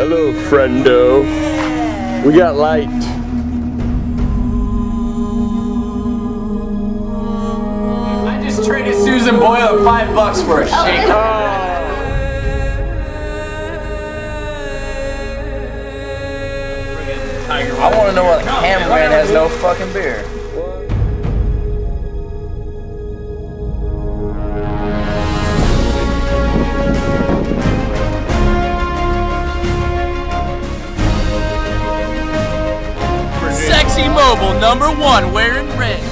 Hello, friendo. We got light. I just traded Susan Boyle five bucks for a oh, shake. Oh. I want to know what Hammerman has no fucking beer. Mobile number one wearing red.